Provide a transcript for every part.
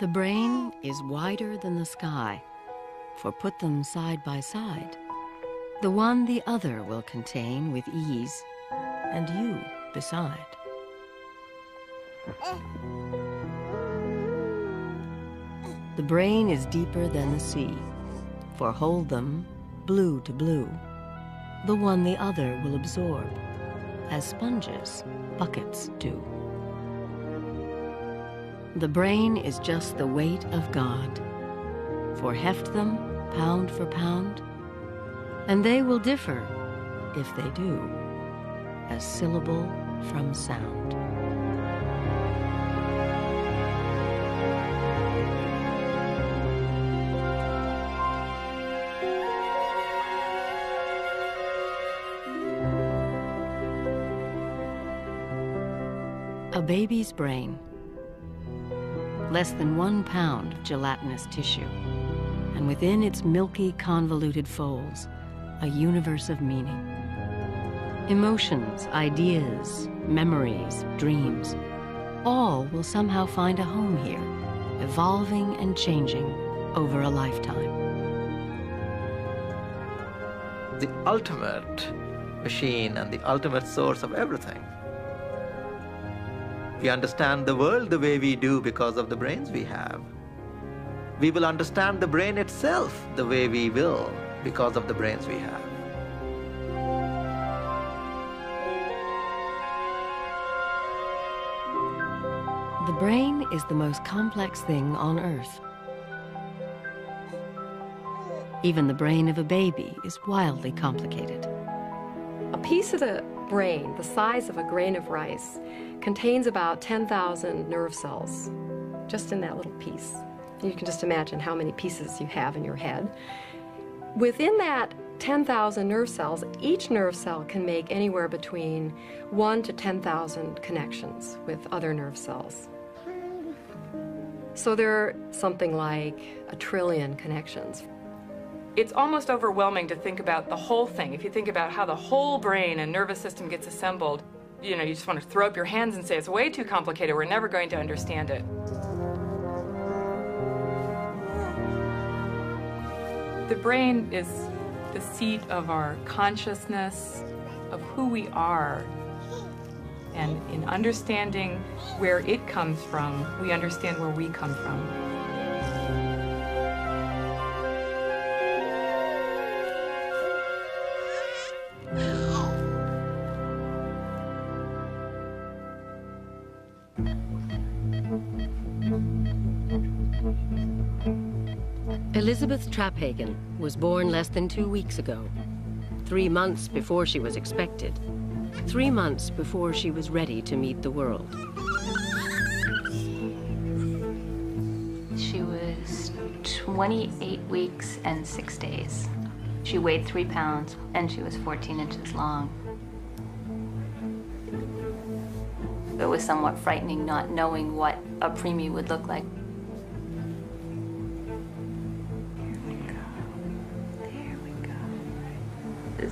The brain is wider than the sky, for put them side by side. The one the other will contain with ease, and you beside. The brain is deeper than the sea, for hold them blue to blue. The one the other will absorb, as sponges buckets do. The brain is just the weight of God, for heft them pound for pound, and they will differ, if they do, as syllable from sound. A baby's brain. Less than one pound of gelatinous tissue, and within its milky, convoluted folds, a universe of meaning. Emotions, ideas, memories, dreams, all will somehow find a home here, evolving and changing over a lifetime. The ultimate machine and the ultimate source of everything. We understand the world the way we do because of the brains we have. We will understand the brain itself the way we will because of the brains we have. The brain is the most complex thing on Earth. Even the brain of a baby is wildly complicated. A piece of the the size of a grain of rice, contains about 10,000 nerve cells, just in that little piece. You can just imagine how many pieces you have in your head. Within that 10,000 nerve cells, each nerve cell can make anywhere between 1 to 10,000 connections with other nerve cells. So there are something like a trillion connections. It's almost overwhelming to think about the whole thing. If you think about how the whole brain and nervous system gets assembled, you know, you just want to throw up your hands and say it's way too complicated. We're never going to understand it. The brain is the seat of our consciousness, of who we are. And in understanding where it comes from, we understand where we come from. Elizabeth Traphagen was born less than two weeks ago, three months before she was expected, three months before she was ready to meet the world. She was 28 weeks and six days. She weighed three pounds and she was 14 inches long. It was somewhat frightening not knowing what a preemie would look like.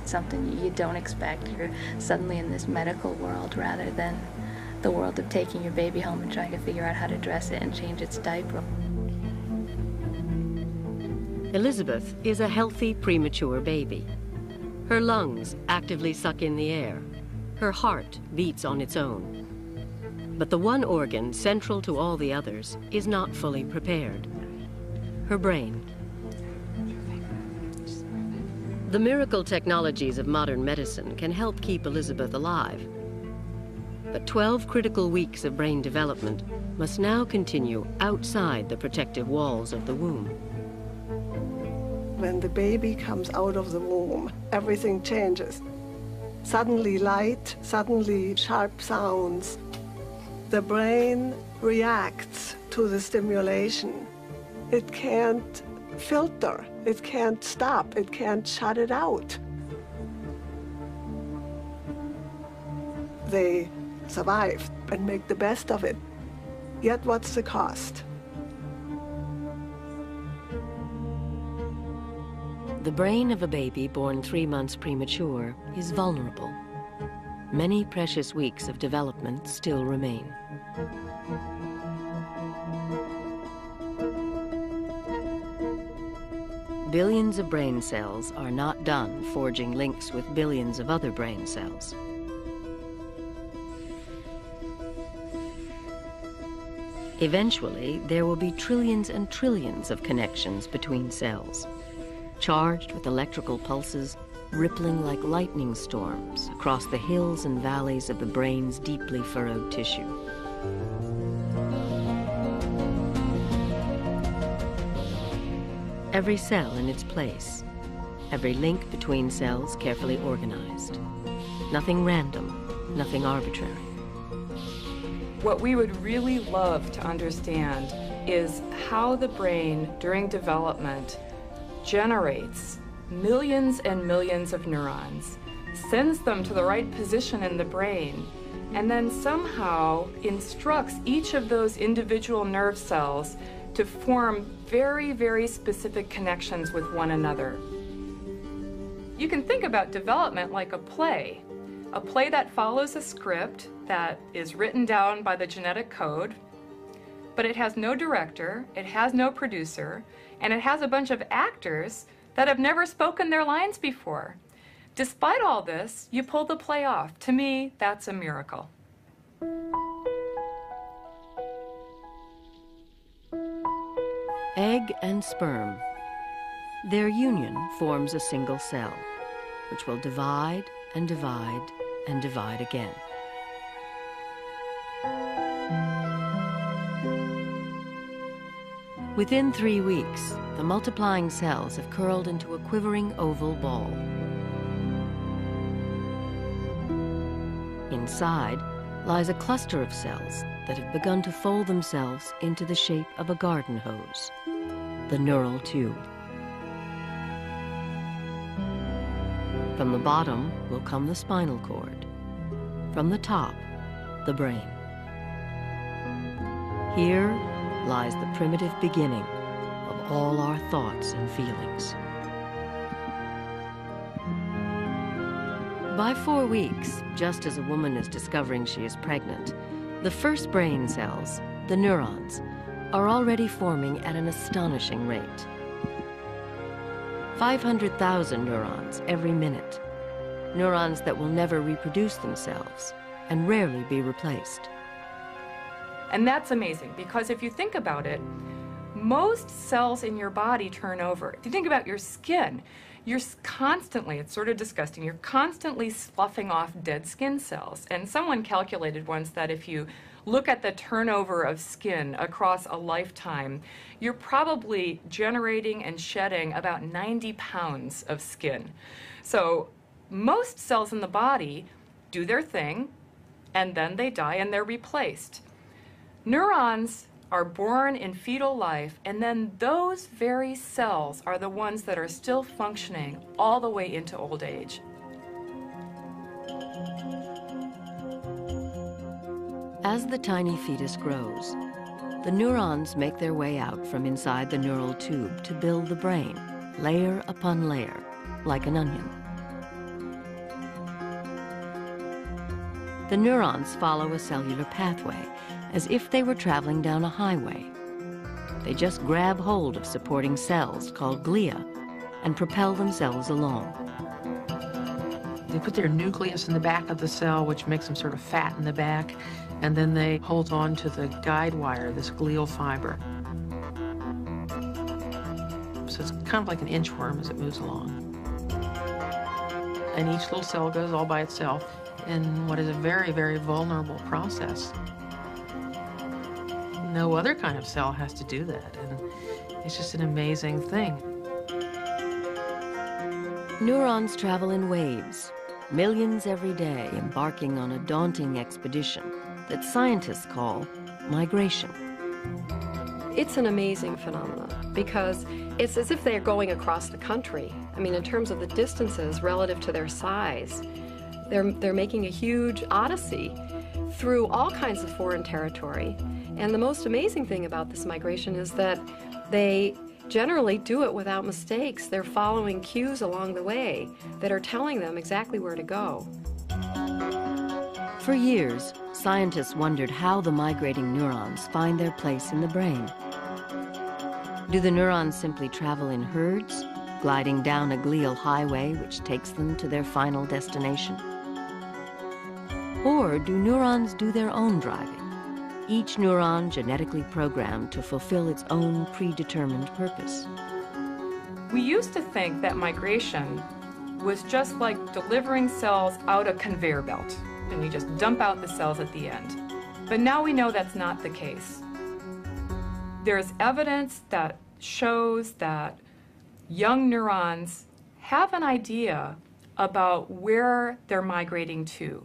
It's something you don't expect. You're suddenly in this medical world rather than the world of taking your baby home and trying to figure out how to dress it and change its diaper. Elizabeth is a healthy premature baby. Her lungs actively suck in the air. Her heart beats on its own. But the one organ central to all the others is not fully prepared. Her brain. The miracle technologies of modern medicine can help keep Elizabeth alive. But 12 critical weeks of brain development must now continue outside the protective walls of the womb. When the baby comes out of the womb, everything changes. Suddenly light, suddenly sharp sounds. The brain reacts to the stimulation. It can't filter. It can't stop. It can't shut it out. They survive and make the best of it. Yet what's the cost? The brain of a baby born three months premature is vulnerable. Many precious weeks of development still remain. Billions of brain cells are not done forging links with billions of other brain cells. Eventually, there will be trillions and trillions of connections between cells, charged with electrical pulses rippling like lightning storms across the hills and valleys of the brain's deeply furrowed tissue. Every cell in its place, every link between cells carefully organized. Nothing random, nothing arbitrary. What we would really love to understand is how the brain during development generates millions and millions of neurons, sends them to the right position in the brain, and then somehow instructs each of those individual nerve cells to form very, very specific connections with one another. You can think about development like a play. A play that follows a script that is written down by the genetic code, but it has no director, it has no producer, and it has a bunch of actors that have never spoken their lines before. Despite all this, you pull the play off. To me, that's a miracle. Egg and sperm. Their union forms a single cell, which will divide and divide and divide again. Within three weeks, the multiplying cells have curled into a quivering oval ball. Inside lies a cluster of cells that have begun to fold themselves into the shape of a garden hose, the neural tube. From the bottom will come the spinal cord. From the top, the brain. Here lies the primitive beginning of all our thoughts and feelings. By four weeks, just as a woman is discovering she is pregnant, the first brain cells, the neurons, are already forming at an astonishing rate. 500,000 neurons every minute. Neurons that will never reproduce themselves and rarely be replaced. And that's amazing because if you think about it, most cells in your body turn over. If you think about your skin, you're constantly, it's sort of disgusting, you're constantly sloughing off dead skin cells. And someone calculated once that if you look at the turnover of skin across a lifetime, you're probably generating and shedding about 90 pounds of skin. So most cells in the body do their thing, and then they die and they're replaced. Neurons are born in fetal life, and then those very cells are the ones that are still functioning all the way into old age. As the tiny fetus grows, the neurons make their way out from inside the neural tube to build the brain, layer upon layer, like an onion. The neurons follow a cellular pathway as if they were traveling down a highway. They just grab hold of supporting cells called glia and propel themselves along. They put their nucleus in the back of the cell, which makes them sort of fat in the back, and then they hold on to the guide wire, this glial fiber. So it's kind of like an inchworm as it moves along. And each little cell goes all by itself in what is a very, very vulnerable process no other kind of cell has to do that. And it's just an amazing thing. Neurons travel in waves, millions every day embarking on a daunting expedition that scientists call migration. It's an amazing phenomenon because it's as if they're going across the country. I mean, in terms of the distances relative to their size, they're, they're making a huge odyssey through all kinds of foreign territory and the most amazing thing about this migration is that they generally do it without mistakes. They're following cues along the way that are telling them exactly where to go. For years, scientists wondered how the migrating neurons find their place in the brain. Do the neurons simply travel in herds, gliding down a glial highway which takes them to their final destination? Or do neurons do their own driving, each neuron genetically programmed to fulfill its own predetermined purpose? We used to think that migration was just like delivering cells out a conveyor belt, and you just dump out the cells at the end. But now we know that's not the case. There's evidence that shows that young neurons have an idea about where they're migrating to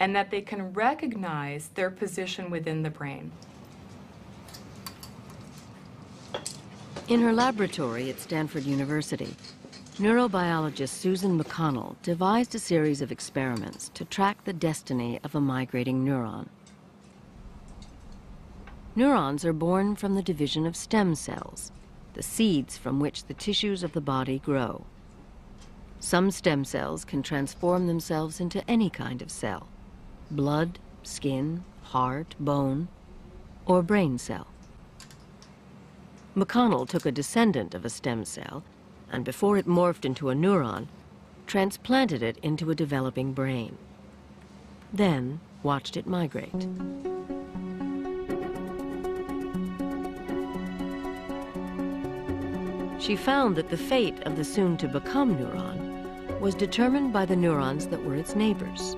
and that they can recognize their position within the brain. In her laboratory at Stanford University, neurobiologist Susan McConnell devised a series of experiments to track the destiny of a migrating neuron. Neurons are born from the division of stem cells, the seeds from which the tissues of the body grow. Some stem cells can transform themselves into any kind of cell blood, skin, heart, bone, or brain cell. McConnell took a descendant of a stem cell and before it morphed into a neuron, transplanted it into a developing brain. Then watched it migrate. She found that the fate of the soon-to-become neuron was determined by the neurons that were its neighbors.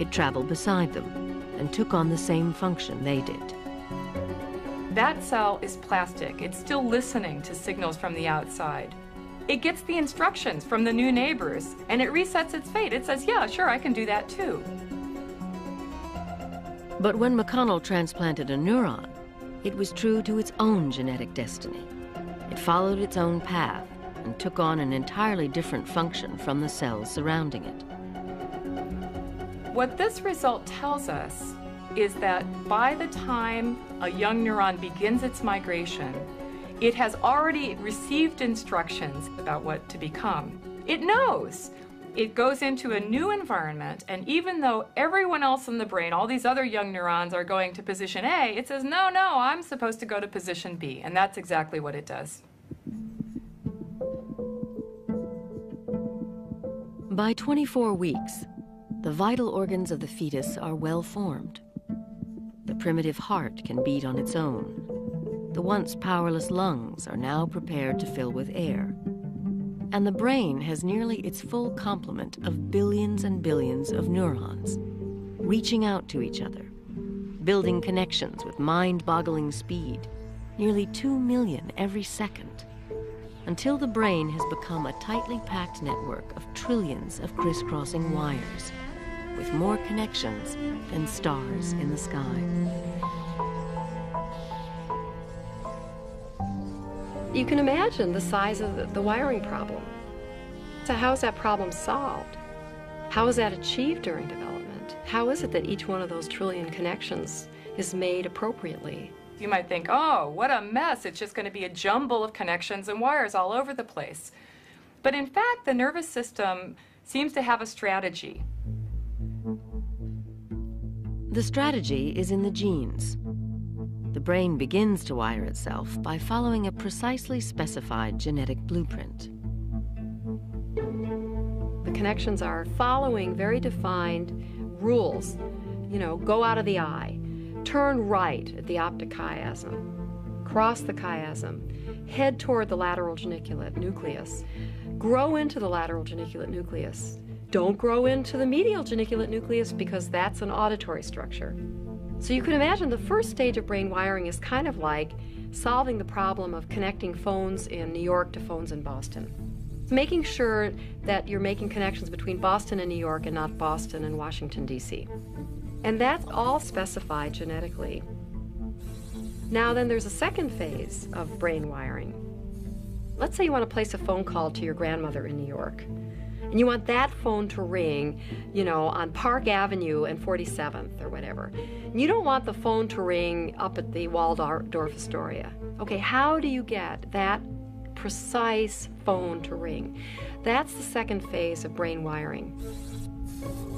It traveled beside them and took on the same function they did. That cell is plastic. It's still listening to signals from the outside. It gets the instructions from the new neighbors and it resets its fate. It says, yeah, sure, I can do that too. But when McConnell transplanted a neuron, it was true to its own genetic destiny. It followed its own path and took on an entirely different function from the cells surrounding it. What this result tells us is that by the time a young neuron begins its migration, it has already received instructions about what to become. It knows. It goes into a new environment, and even though everyone else in the brain, all these other young neurons, are going to position A, it says, no, no, I'm supposed to go to position B. And that's exactly what it does. By 24 weeks, the vital organs of the fetus are well formed. The primitive heart can beat on its own. The once powerless lungs are now prepared to fill with air. And the brain has nearly its full complement of billions and billions of neurons, reaching out to each other, building connections with mind-boggling speed, nearly two million every second, until the brain has become a tightly packed network of trillions of crisscrossing wires with more connections than stars in the sky. You can imagine the size of the, the wiring problem. So how is that problem solved? How is that achieved during development? How is it that each one of those trillion connections is made appropriately? You might think, oh, what a mess. It's just going to be a jumble of connections and wires all over the place. But in fact, the nervous system seems to have a strategy. The strategy is in the genes. The brain begins to wire itself by following a precisely specified genetic blueprint. The connections are following very defined rules. You know, go out of the eye, turn right at the optic chiasm, cross the chiasm, head toward the lateral geniculate nucleus, grow into the lateral geniculate nucleus, don't grow into the medial geniculate nucleus because that's an auditory structure. So you can imagine the first stage of brain wiring is kind of like solving the problem of connecting phones in New York to phones in Boston. Making sure that you're making connections between Boston and New York and not Boston and Washington, D.C. And that's all specified genetically. Now, then there's a second phase of brain wiring. Let's say you want to place a phone call to your grandmother in New York. And you want that phone to ring, you know, on Park Avenue and 47th or whatever. And you don't want the phone to ring up at the Waldorf Astoria. Okay, how do you get that precise phone to ring? That's the second phase of brain wiring.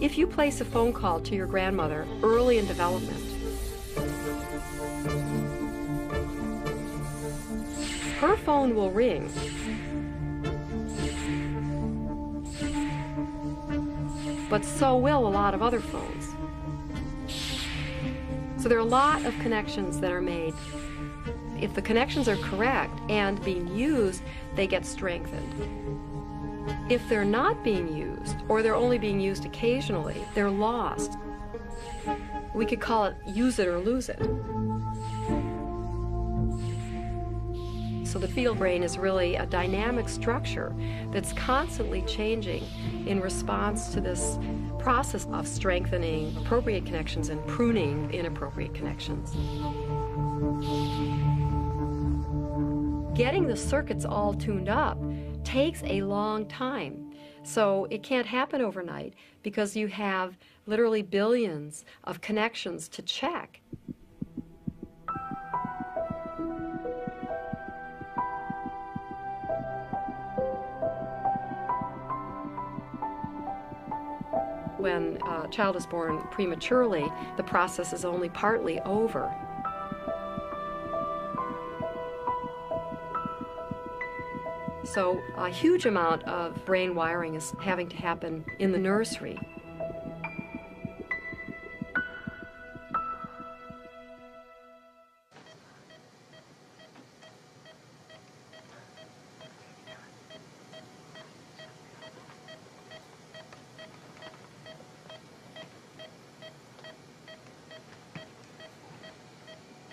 If you place a phone call to your grandmother early in development, her phone will ring but so will a lot of other phones. So there are a lot of connections that are made. If the connections are correct and being used, they get strengthened. If they're not being used, or they're only being used occasionally, they're lost. We could call it use it or lose it. So the fetal brain is really a dynamic structure that's constantly changing in response to this process of strengthening appropriate connections and pruning inappropriate connections. Getting the circuits all tuned up takes a long time. So it can't happen overnight because you have literally billions of connections to check. When a child is born prematurely, the process is only partly over. So a huge amount of brain wiring is having to happen in the nursery.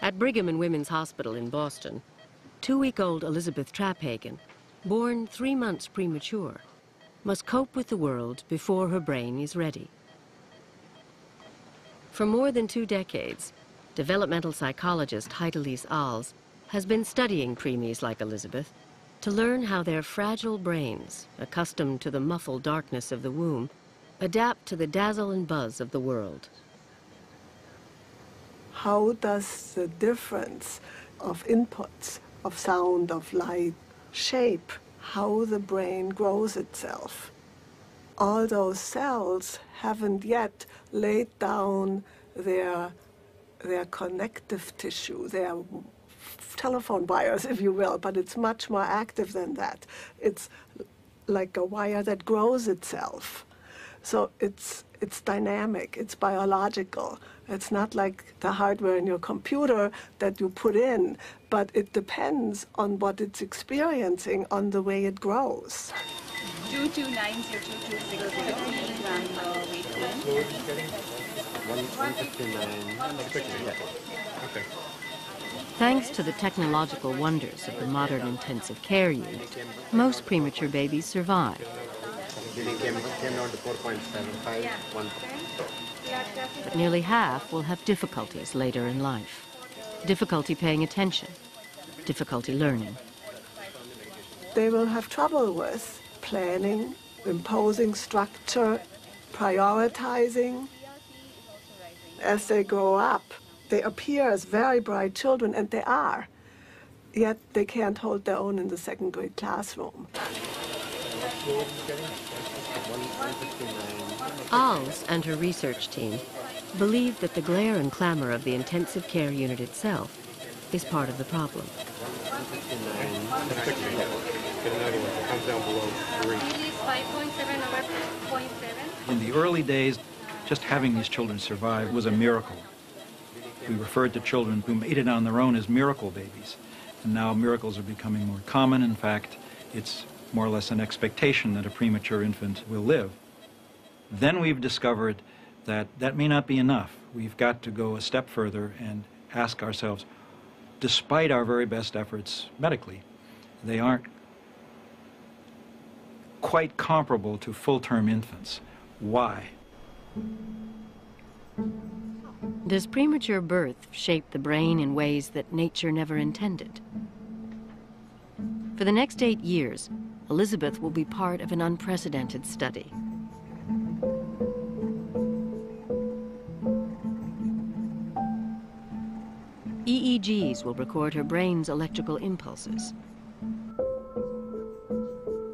At Brigham and Women's Hospital in Boston, two-week-old Elizabeth Traphagen, born three months premature, must cope with the world before her brain is ready. For more than two decades, developmental psychologist Heidelise Als has been studying preemies like Elizabeth to learn how their fragile brains, accustomed to the muffled darkness of the womb, adapt to the dazzle and buzz of the world how does the difference of inputs, of sound, of light, shape how the brain grows itself? All those cells haven't yet laid down their, their connective tissue, their telephone wires, if you will, but it's much more active than that. It's like a wire that grows itself. So it's, it's dynamic, it's biological. It's not like the hardware in your computer that you put in, but it depends on what it's experiencing, on the way it grows. 2290226 Thanks to the technological wonders of the modern intensive care unit, most premature babies survive. Came, came down to 4.75, but nearly half will have difficulties later in life. Difficulty paying attention, difficulty learning. They will have trouble with planning, imposing structure, prioritizing. As they grow up, they appear as very bright children, and they are. Yet they can't hold their own in the second grade classroom. Als and her research team believe that the glare and clamor of the intensive care unit itself is part of the problem. In the early days, just having these children survive was a miracle. We referred to children who made it on their own as miracle babies. And now miracles are becoming more common. In fact, it's more or less an expectation that a premature infant will live. Then we've discovered that that may not be enough. We've got to go a step further and ask ourselves, despite our very best efforts medically, they aren't quite comparable to full-term infants. Why? Does premature birth shape the brain in ways that nature never intended? For the next eight years, Elizabeth will be part of an unprecedented study. EEGs will record her brain's electrical impulses.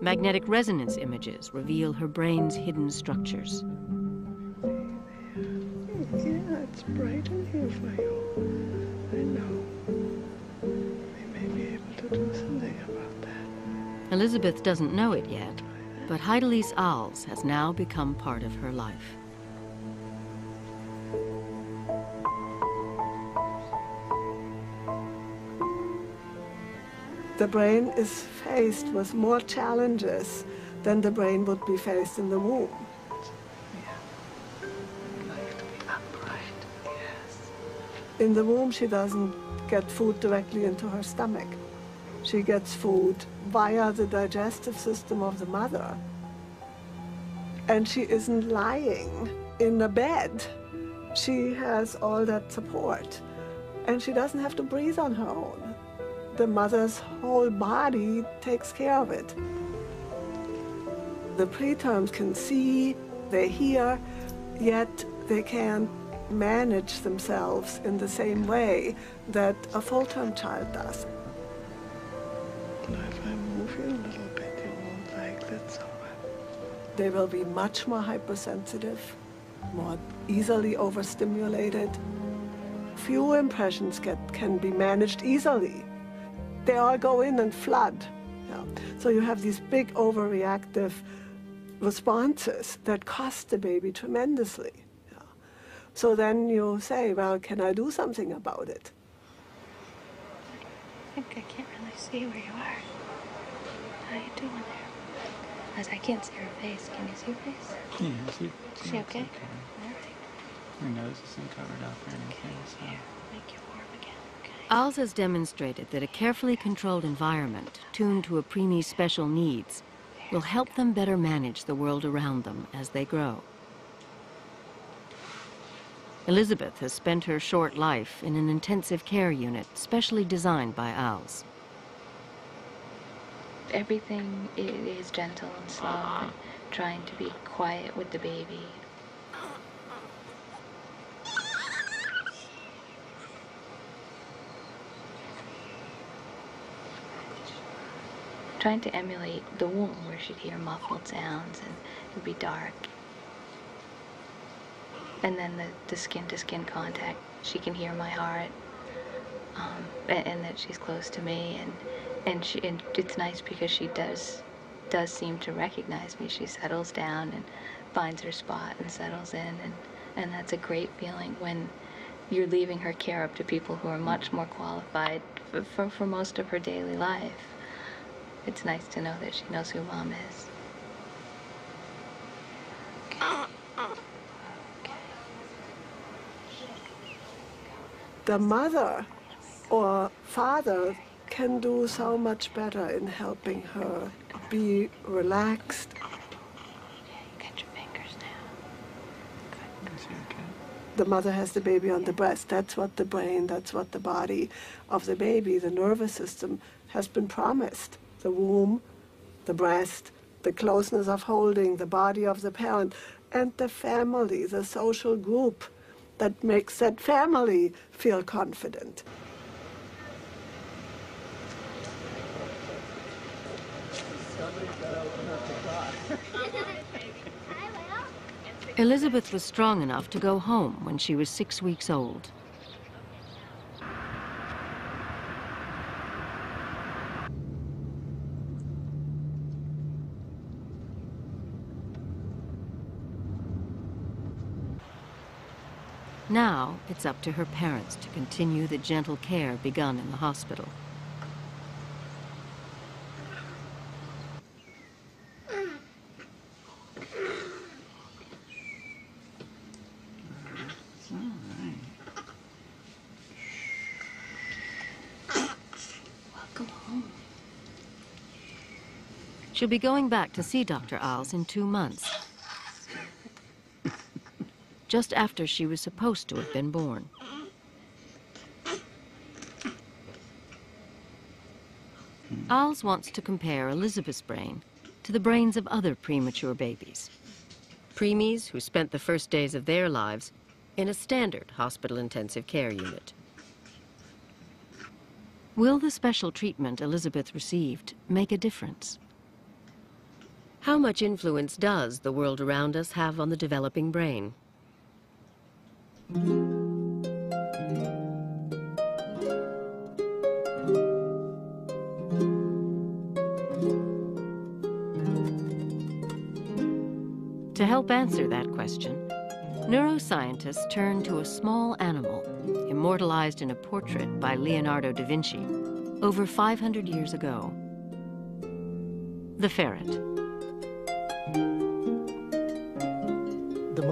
Magnetic resonance images reveal her brain's hidden structures. Yeah, it's bright in here for you. I know. We may be able to do something about. Elizabeth doesn't know it yet, But Heidelise Als has now become part of her life. The brain is faced with more challenges than the brain would be faced in the womb. In the womb, she doesn't get food directly into her stomach. She gets food via the digestive system of the mother. And she isn't lying in a bed. She has all that support. And she doesn't have to breathe on her own. The mother's whole body takes care of it. The preterms can see, they hear, yet they can't manage themselves in the same way that a full-term child does. They will be much more hypersensitive, more easily overstimulated. Few impressions get, can be managed easily. They all go in and flood. Yeah. So you have these big overreactive responses that cost the baby tremendously. Yeah. So then you say, well, can I do something about it? I think I can't really see where you are. How you doing there? As I can't see her face. Can you see her face? Yeah, she, Is she okay? okay. All right. Her nose isn't covered up or anything, so. Here, make you warm again. Okay. Als has demonstrated that a carefully controlled environment, tuned to a preemie's special needs, will help them better manage the world around them as they grow. Elizabeth has spent her short life in an intensive care unit specially designed by Als. Everything is gentle and slow and trying to be quiet with the baby. Trying to emulate the womb where she'd hear muffled sounds and it'd be dark. And then the, the skin to skin contact, she can hear my heart um, and, and that she's close to me and and she and it's nice because she does does seem to recognize me. She settles down and finds her spot and settles in. And and that's a great feeling when you're leaving her care up to people who are much more qualified for, for, for most of her daily life. It's nice to know that she knows who mom is. The mother or father can do so much better in helping her be relaxed. get your fingers now Is she okay? The mother has the baby on the breast. That's what the brain, that's what the body of the baby, the nervous system, has been promised. The womb, the breast, the closeness of holding, the body of the parent, and the family, the social group that makes that family feel confident. Elizabeth was strong enough to go home when she was six weeks old. Now it's up to her parents to continue the gentle care begun in the hospital. She'll be going back to see Dr. Als in two months. Just after she was supposed to have been born. Als wants to compare Elizabeth's brain to the brains of other premature babies. Preemies who spent the first days of their lives in a standard hospital intensive care unit. Will the special treatment Elizabeth received make a difference? How much influence does the world around us have on the developing brain? To help answer that question, neuroscientists turn to a small animal immortalized in a portrait by Leonardo da Vinci over 500 years ago. The ferret.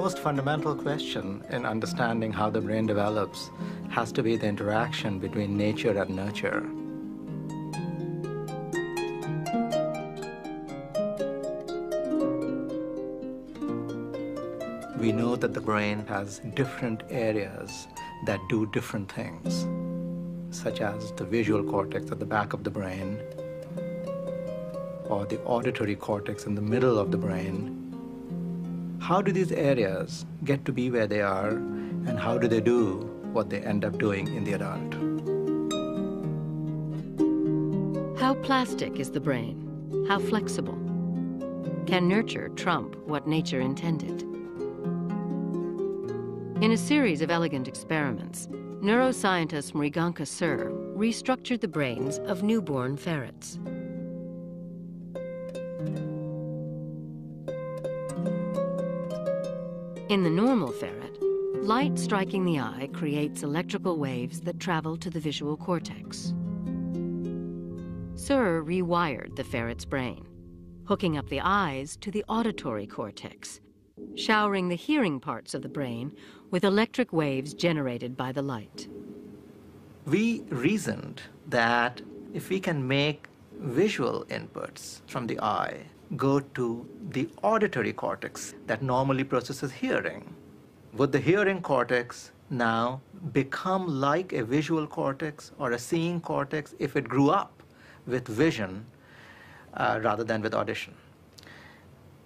Most fundamental question in understanding how the brain develops has to be the interaction between nature and nurture. We know that the brain has different areas that do different things, such as the visual cortex at the back of the brain, or the auditory cortex in the middle of the brain. How do these areas get to be where they are, and how do they do what they end up doing in the adult? How plastic is the brain? How flexible? Can nurture trump what nature intended? In a series of elegant experiments, neuroscientist Mriganka Sur restructured the brains of newborn ferrets. In the normal ferret, light striking the eye creates electrical waves that travel to the visual cortex. Sur rewired the ferret's brain, hooking up the eyes to the auditory cortex, showering the hearing parts of the brain with electric waves generated by the light. We reasoned that if we can make visual inputs from the eye go to the auditory cortex that normally processes hearing. Would the hearing cortex now become like a visual cortex or a seeing cortex if it grew up with vision uh, rather than with audition?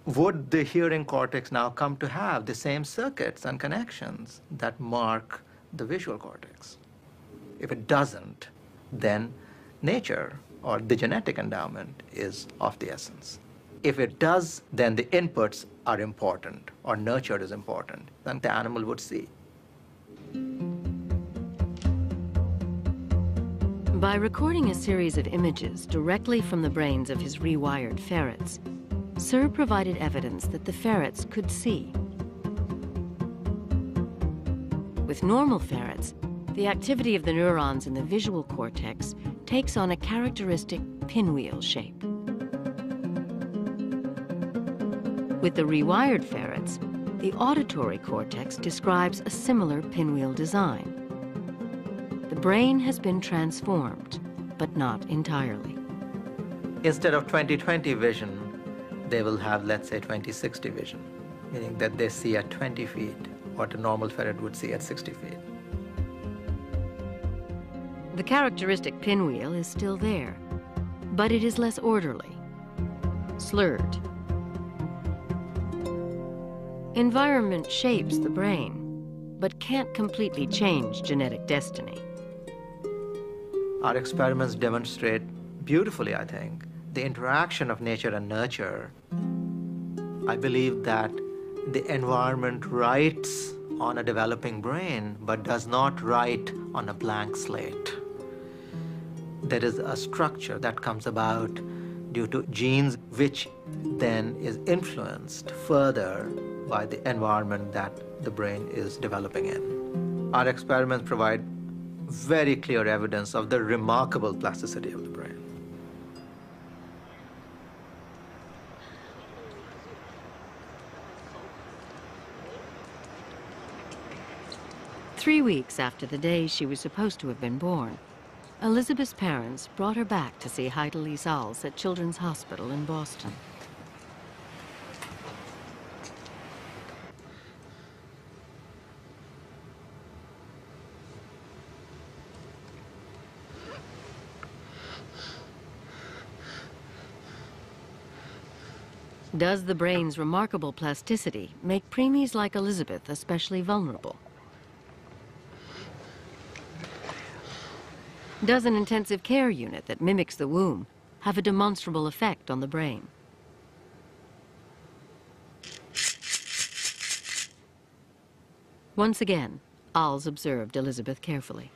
Would the hearing cortex now come to have the same circuits and connections that mark the visual cortex? If it doesn't, then nature or the genetic endowment is of the essence. If it does, then the inputs are important or nurture is important. Then the animal would see. By recording a series of images directly from the brains of his rewired ferrets, Sur provided evidence that the ferrets could see. With normal ferrets, the activity of the neurons in the visual cortex takes on a characteristic pinwheel shape. With the rewired ferrets, the auditory cortex describes a similar pinwheel design. The brain has been transformed, but not entirely. Instead of 20/20 vision, they will have, let's say, 20/60 vision, meaning that they see at 20 feet what a normal ferret would see at 60 feet. The characteristic pinwheel is still there, but it is less orderly, slurred, Environment shapes the brain, but can't completely change genetic destiny. Our experiments demonstrate beautifully, I think, the interaction of nature and nurture. I believe that the environment writes on a developing brain, but does not write on a blank slate. There is a structure that comes about due to genes, which then is influenced further by the environment that the brain is developing in. Our experiments provide very clear evidence of the remarkable plasticity of the brain. Three weeks after the day she was supposed to have been born, Elizabeth's parents brought her back to see Heidelise Als at Children's Hospital in Boston. Does the brain's remarkable plasticity make preemies like Elizabeth especially vulnerable? Does an intensive care unit that mimics the womb have a demonstrable effect on the brain? Once again, Als observed Elizabeth carefully.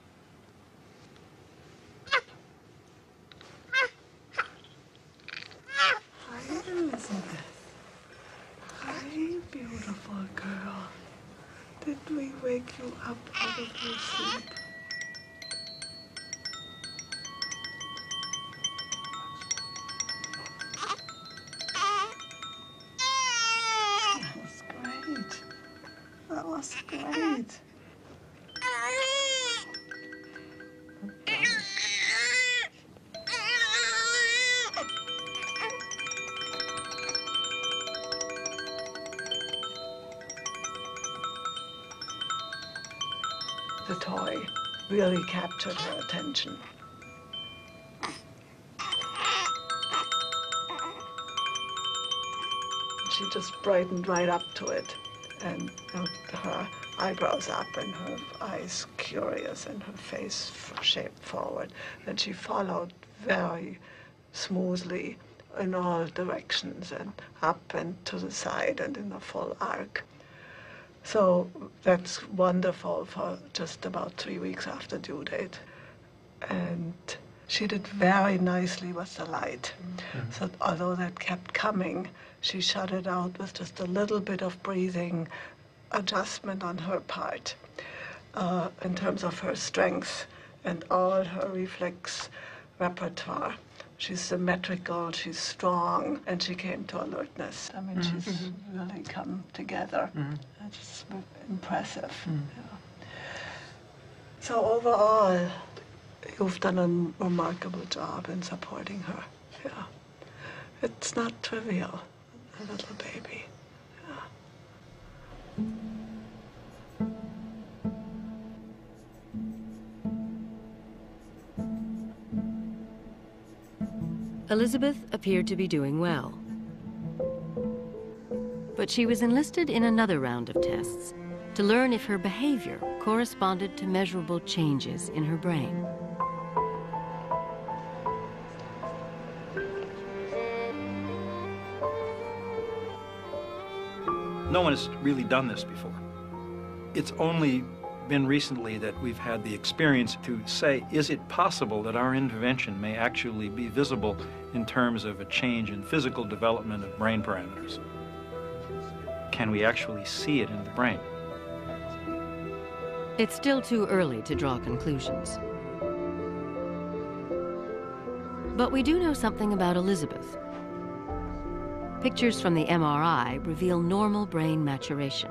The toy really captured her attention. She just brightened right up to it, and her eyebrows up, and her eyes curious, and her face shaped forward. And she followed very smoothly in all directions, and up and to the side, and in a full arc. So that's wonderful for just about three weeks after due date. And she did very nicely with the light. So although that kept coming, she shut it out with just a little bit of breathing adjustment on her part uh, in terms of her strength and all her reflex repertoire. She's symmetrical, she's strong, and she came to alertness. I mean, mm-hmm. she's really come together. Mm-hmm. It's just impressive. Mm. yeah. So overall, you've done a remarkable job in supporting her. Yeah, it's not trivial, a little baby. Elizabeth appeared to be doing well. But she was enlisted in another round of tests to learn if her behavior corresponded to measurable changes in her brain. No one has really done this before. It's only been recently that we've had the experience to say, is it possible that our intervention may actually be visible in terms of a change in physical development of brain parameters? Can we actually see it in the brain? It's still too early to draw conclusions. But we do know something about Elizabeth. Pictures from the MRI reveal normal brain maturation.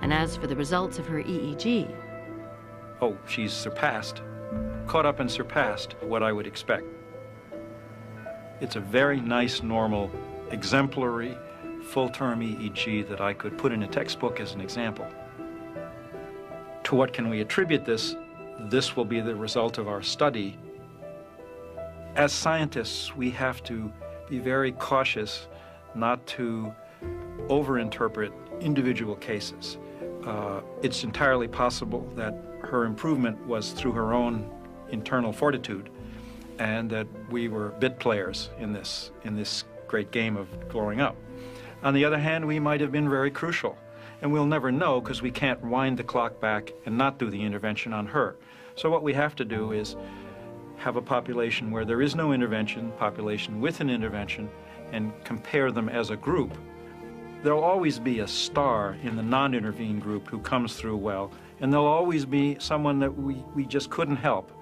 And as for the results of her EEG, Oh, she's surpassed, caught up and surpassed what I would expect. It's a very nice, normal, exemplary, full-term EEG that I could put in a textbook as an example. To what can we attribute this? This will be the result of our study. As scientists, we have to be very cautious not to overinterpret individual cases. Uh, it's entirely possible that her improvement was through her own internal fortitude and that we were bit players in this, in this great game of growing up. On the other hand, we might have been very crucial, and we'll never know because we can't wind the clock back and not do the intervention on her. So what we have to do is have a population where there is no intervention, population with an intervention, and compare them as a group. There'll always be a star in the non-intervened group who comes through well, and there'll always be someone that we, we just couldn't help.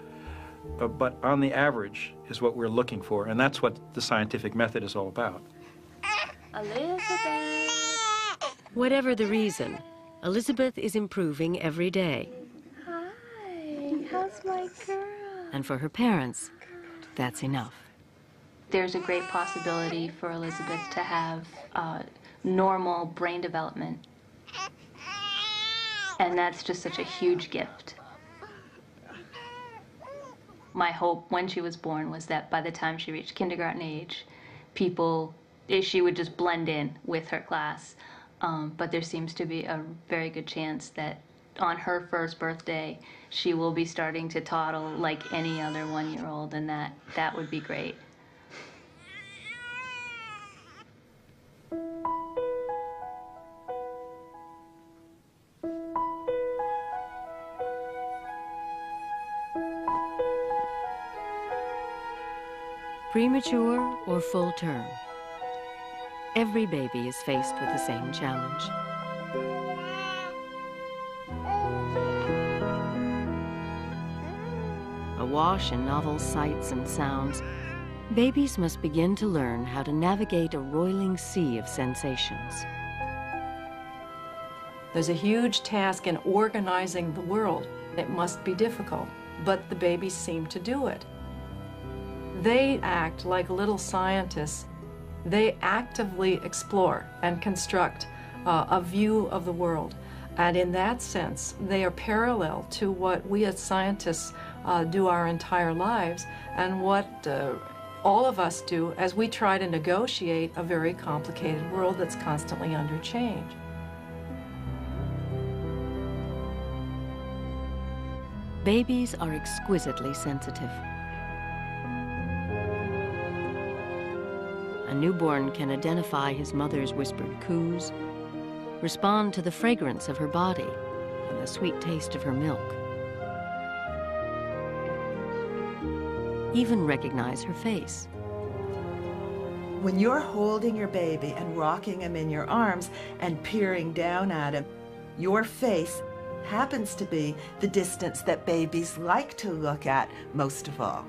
Uh, but on the average is what we're looking for, and that's what the scientific method is all about. Elizabeth. whatever the reason, Elizabeth is improving every day. Hi. How's my girl? And for her parents, that's enough. There's a great possibility for Elizabeth to have uh, normal brain development. And that's just such a huge gift. My hope when she was born was that by the time she reached kindergarten age, people, eh, she would just blend in with her class. Um, but there seems to be a very good chance that on her first birthday, she will be starting to toddle like any other one year old, and that, that would be great. Premature or full term. every baby is faced with the same challenge. Awash in novel sights and sounds, babies must begin to learn how to navigate a roiling sea of sensations. There's a huge task in organizing the world. It must be difficult, but the babies seem to do it. They act like little scientists. They actively explore and construct uh, a view of the world. And in that sense, they are parallel to what we as scientists uh, do our entire lives and what uh, all of us do as we try to negotiate a very complicated world that's constantly under change. Babies are exquisitely sensitive. Newborn can identify his mother's whispered coos, respond to the fragrance of her body and the sweet taste of her milk, even recognize her face. When you're holding your baby and rocking him in your arms and peering down at him, your face happens to be the distance that babies like to look at most of all.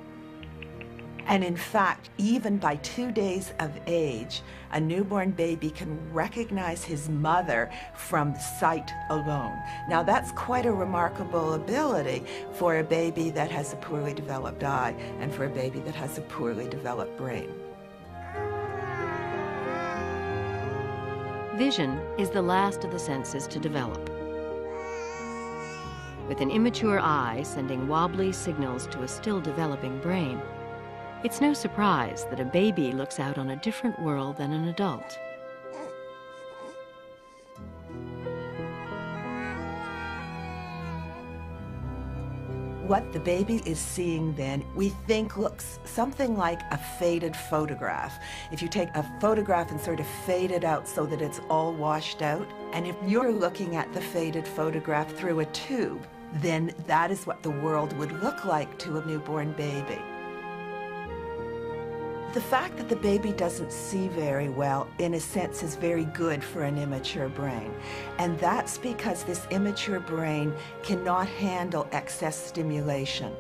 And in fact, even by two days of age, a newborn baby can recognize his mother from sight alone. Now, that's quite a remarkable ability for a baby that has a poorly developed eye and for a baby that has a poorly developed brain. Vision is the last of the senses to develop. With an immature eye sending wobbly signals to a still developing brain, it's no surprise that a baby looks out on a different world than an adult. What the baby is seeing then, we think looks something like a faded photograph. If you take a photograph and sort of fade it out so that it's all washed out, and if you're looking at the faded photograph through a tube, then that is what the world would look like to a newborn baby. The fact that the baby doesn't see very well, in a sense, is very good for an immature brain. And that's because this immature brain cannot handle excess stimulation.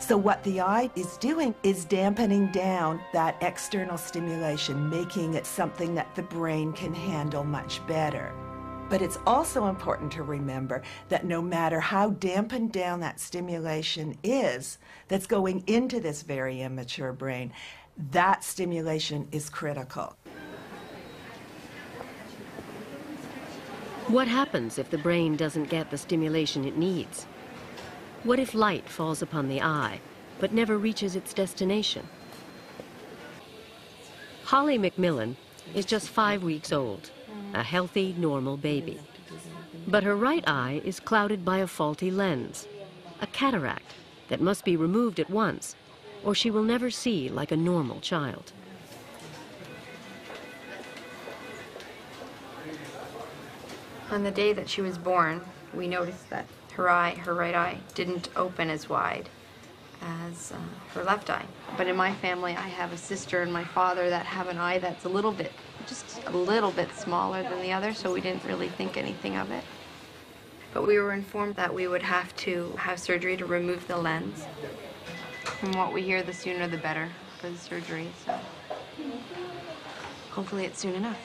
So what the eye is doing is dampening down that external stimulation, making it something that the brain can handle much better. But it's also important to remember that no matter how dampened down that stimulation is that's going into this very immature brain, that stimulation is critical. What happens if the brain doesn't get the stimulation it needs? What if light falls upon the eye, but never reaches its destination? Holly McMillan is just five weeks old, a healthy, normal baby. But her right eye is clouded by a faulty lens, a cataract that must be removed at once or she will never see like a normal child. On the day that she was born, we noticed that her eye, her right eye, didn't open as wide as uh, her left eye. But in my family, I have a sister and my father that have an eye that's a little bit, just a little bit smaller than the other, so we didn't really think anything of it. But we were informed that we would have to have surgery to remove the lens. From what we hear, the sooner the better for the surgery, so hopefully it's soon enough.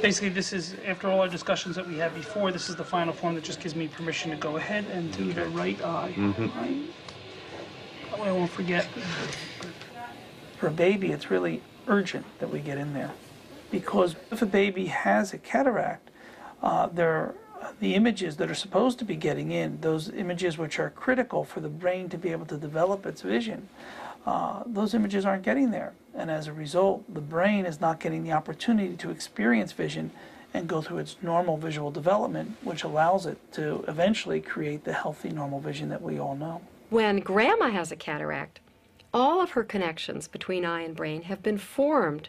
Basically, this is, after all our discussions that we had before, this is the final form that just gives me permission to go ahead and do the right eye. Right? That way I won't forget. For a baby, it's really urgent that we get in there. Because if a baby has a cataract, uh, there the images that are supposed to be getting in, those images which are critical for the brain to be able to develop its vision, uh, those images aren't getting there. And as a result, the brain is not getting the opportunity to experience vision and go through its normal visual development, which allows it to eventually create the healthy normal vision that we all know. When grandma has a cataract, all of her connections between eye and brain have been formed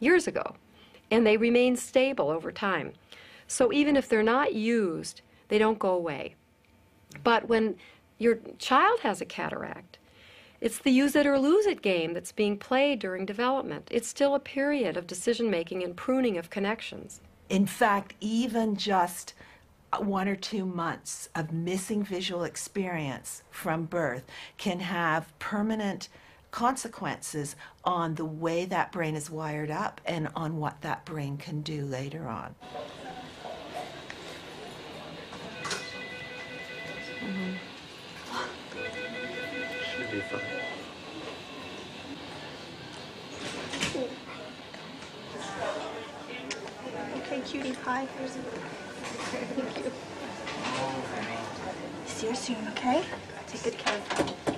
years ago, and they remain stable over time. So even if they're not used, they don't go away. But when your child has a cataract, It's the use it or lose it game that's being played during development. It's still a period of decision making and pruning of connections. In fact, even just uh, one or two months of missing visual experience from birth can have permanent consequences on the way that brain is wired up and on what that brain can do later on. Mm-hmm. Should be fine. Okay, cutie pie. Here's a. Thank you. See you soon, okay? Take good care of her.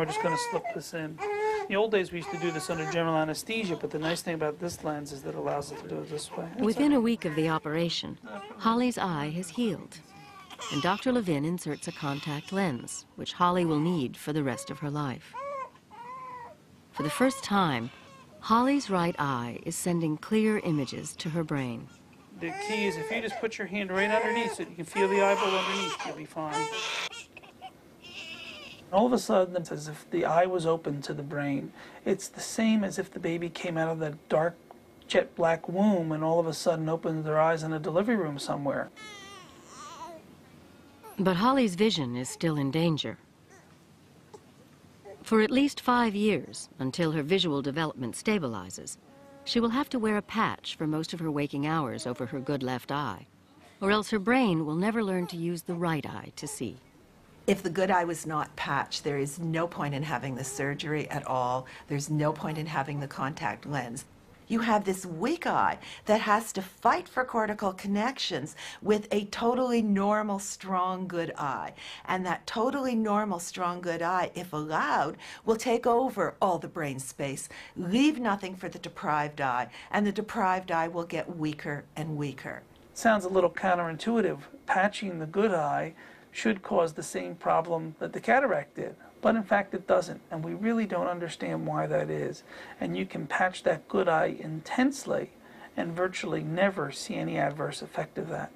We're just going to slip this in. In the old days, we used to do this under general anesthesia, but the nice thing about this lens is that it allows us to do it this way. Within a week of the operation, Holly's eye has healed, and Dr. Levin inserts a contact lens, which Holly will need for the rest of her life. For the first time, Holly's right eye is sending clear images to her brain. The key is if you just put your hand right underneath it, you can feel the eyeball underneath, you'll be fine. All of a sudden, it's as if the eye was open to the brain. It's the same as if the baby came out of that dark jet black womb and all of a sudden opened their eyes in a delivery room somewhere. But Holly's vision is still in danger. For at least five years, until her visual development stabilizes, she will have to wear a patch for most of her waking hours over her good left eye, or else her brain will never learn to use the right eye to see. If the good eye was not patched, there is no point in having the surgery at all. There's no point in having the contact lens. You have this weak eye that has to fight for cortical connections with a totally normal, strong, good eye. And that totally normal, strong, good eye, if allowed, will take over all the brain space, leave nothing for the deprived eye, and the deprived eye will get weaker and weaker. Sounds a little counterintuitive. Patching the good eye should cause the same problem that the cataract did. But in fact, it doesn't, and we really don't understand why that is. And you can patch that good eye intensely and virtually never see any adverse effect of that.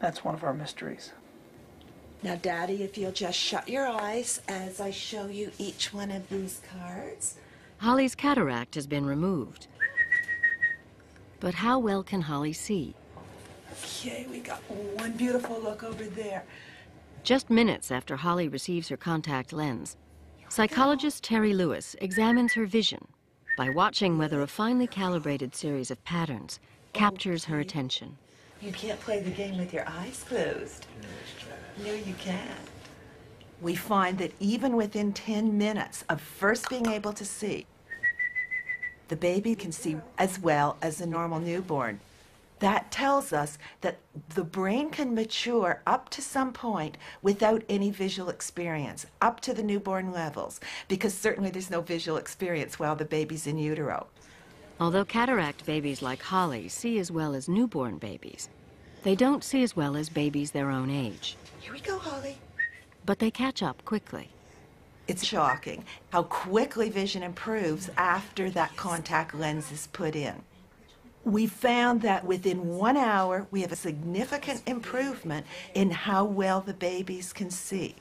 That's one of our mysteries. Now, Daddy, if you'll just shut your eyes as I show you each one of these cards. Holly's cataract has been removed. But how well can Holly see? Okay, we got one beautiful look over there. Just minutes after Holly receives her contact lens, psychologist Terri Lewis examines her vision by watching whether a finely calibrated series of patterns captures her attention. You can't play the game with your eyes closed. No, you can't. We find that even within 10 minutes of first being able to see, the baby can see as well as a normal newborn. That tells us that the brain can mature up to some point without any visual experience, up to the newborn levels, because certainly there's no visual experience while the baby's in utero. Although cataract babies like Holly see as well as newborn babies, they don't see as well as babies their own age. Here we go, Holly. But they catch up quickly. It's shocking how quickly vision improves after that contact lens is put in. We found that within one hour, we have a significant improvement in how well the babies can see.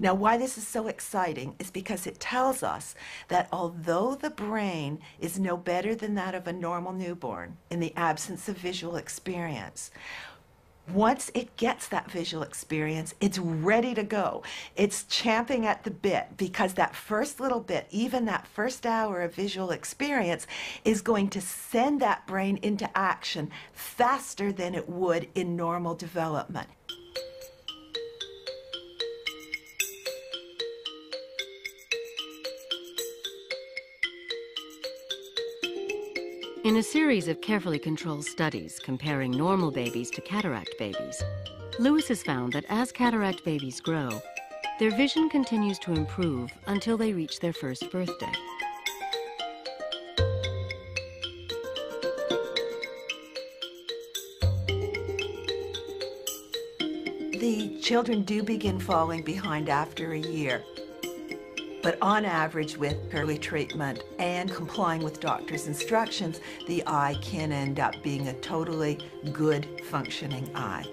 Now, why this is so exciting is because it tells us that although the brain is no better than that of a normal newborn in the absence of visual experience, once it gets that visual experience, it's ready to go. It's champing at the bit because that first little bit, even that first hour of visual experience, is going to send that brain into action faster than it would in normal development. In a series of carefully controlled studies comparing normal babies to cataract babies, Lewis has found that as cataract babies grow, their vision continues to improve until they reach their first birthday. The children do begin falling behind after a year. But on average, with early treatment and complying with doctor's instructions, the eye can end up being a totally good functioning eye.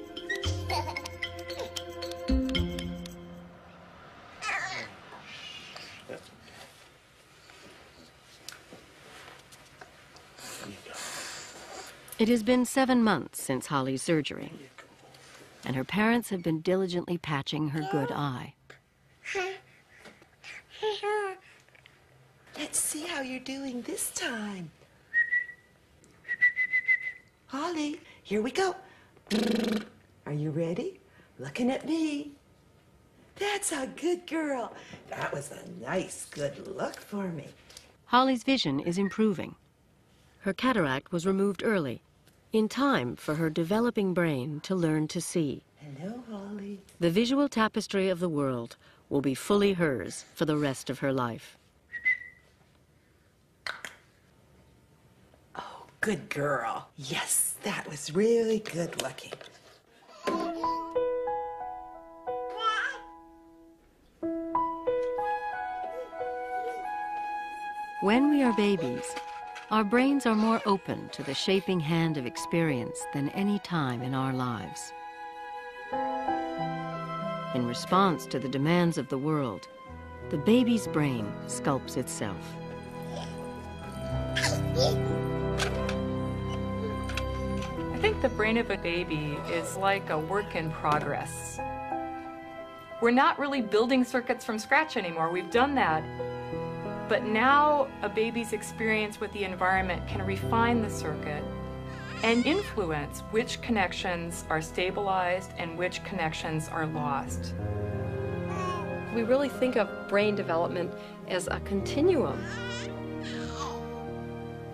It has been seven months since Holly's surgery, and her parents have been diligently patching her good eye. Let's see how you're doing this time. Holly, here we go. Are you ready? Looking at me. That's a good girl. That was a nice, good look for me. Holly's vision is improving. Her cataract was removed early, in time for her developing brain to learn to see. Hello, Holly. The visual tapestry of the world will be fully hers for the rest of her life. Good girl. Yes, that was really good looking. When we are babies, our brains are more open to the shaping hand of experience than any time in our lives. In response to the demands of the world, the baby's brain sculpts itself. The brain of a baby is like a work in progress. We're not really building circuits from scratch anymore. We've done that. But now a baby's experience with the environment can refine the circuit and influence which connections are stabilized and which connections are lost. We really think of brain development as a continuum.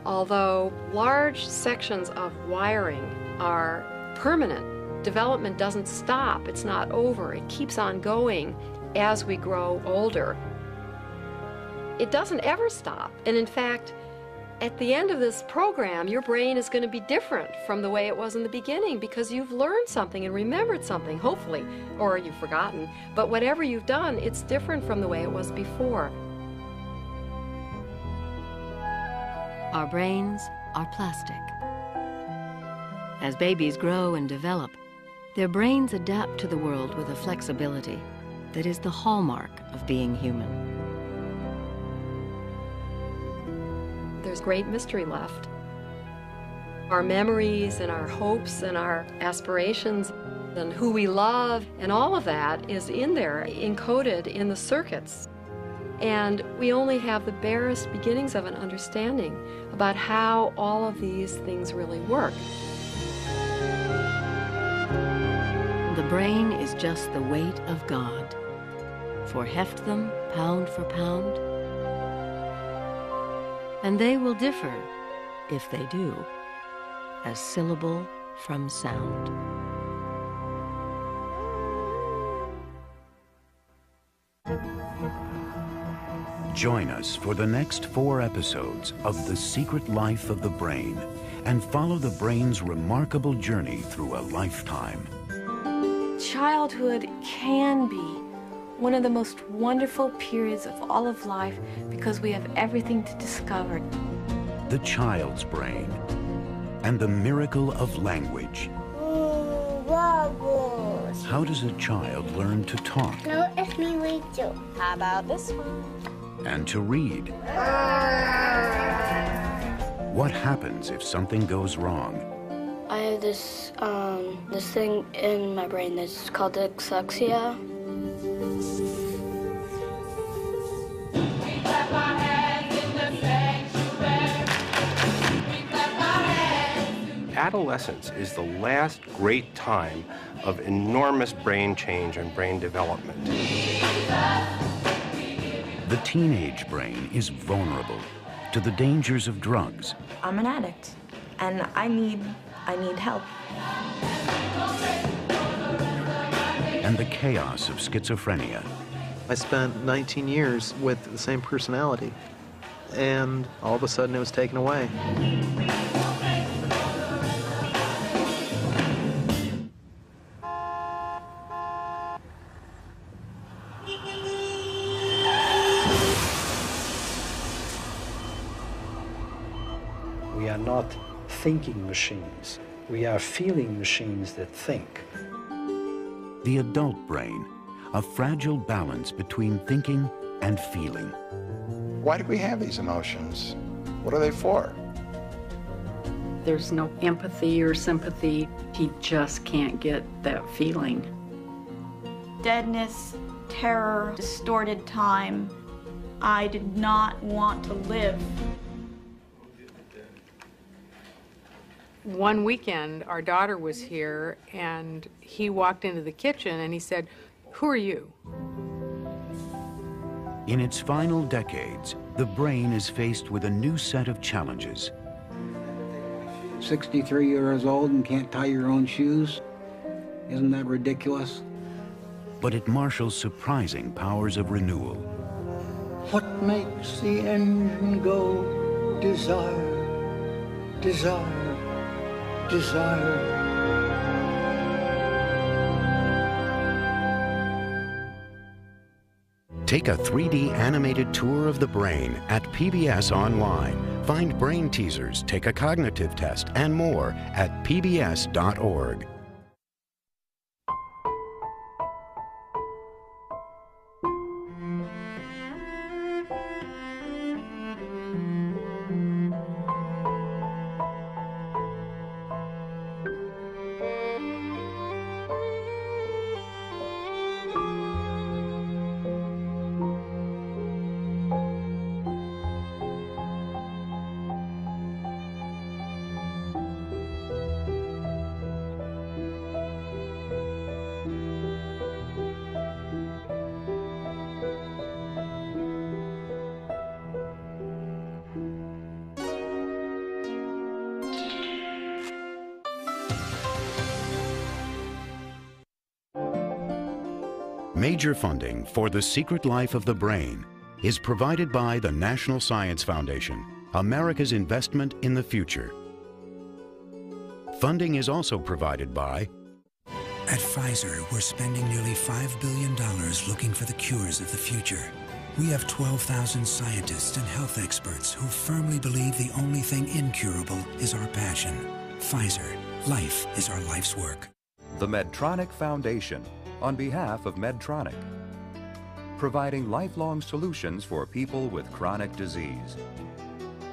Although large sections of wiring are permanent, development doesn't stop, it's not over, it keeps on going as we grow older. It doesn't ever stop, and in fact, at the end of this program, your brain is going to be different from the way it was in the beginning because you've learned something and remembered something, hopefully, or you've forgotten. But whatever you've done, it's different from the way it was before. Our brains are plastic. As babies grow and develop, their brains adapt to the world with a flexibility that is the hallmark of being human. There's great mystery left. Our memories and our hopes and our aspirations and who we love and all of that is in there, encoded in the circuits. And we only have the barest beginnings of an understanding about how all of these things really work. The brain is just the weight of God. For heft them pound for pound, and they will differ, if they do, as syllable from sound. Join us for the next four episodes of The Secret Life of the Brain and follow the brain's remarkable journey through a lifetime. Childhood can be one of the most wonderful periods of all of life because we have everything to discover. The child's brain and the miracle of language. how does a child learn to talk No, it's me, Rachel. How about this one? and to read? What happens if something goes wrong? I have this um, this thing in my brain that's called dyslexia. Adolescence is the last great time of enormous brain change and brain development. The teenage brain is vulnerable to the dangers of drugs I'm an addict, and I need I need help. and the chaos of schizophrenia. I spent 19 years with the same personality, and all of a sudden it was taken away. We are not thinking machines. We are feeling machines that think. The adult brain, a fragile balance between thinking and feeling. Why do we have these emotions? What are they for? There's no empathy or sympathy. He just can't get that feeling. Deadness, terror, distorted time. I did not want to live. One weekend, our daughter was here, and he walked into the kitchen and he said, Who are you? In its final decades, the brain is faced with a new set of challenges. 63 years old and can't tie your own shoes? Isn't that ridiculous? But it marshals surprising powers of renewal. What makes the engine go? Desire, desire, desire. Take a 3D animated tour of the brain at PBS Online. Find brain teasers, take a cognitive test, and more at pbs.org. Major funding for The Secret Life of the Brain is provided by the National Science Foundation, America's investment in the future. Funding is also provided by At Pfizer, we're spending nearly $5 billion looking for the cures of the future. We have 12,000 scientists and health experts who firmly believe the only thing incurable is our passion. Pfizer, life is our life's work. The Medtronic Foundation, on behalf of Medtronic, providing lifelong solutions for people with chronic disease.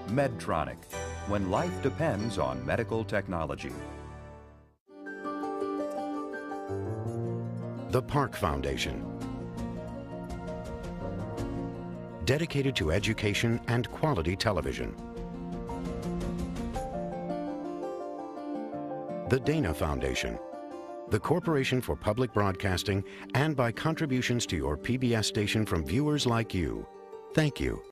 Medtronic, when life depends on medical technology. The Park Foundation, dedicated to education and quality television. The Dana Foundation, the Corporation for Public Broadcasting, and by contributions to your PBS station from viewers like you. Thank you.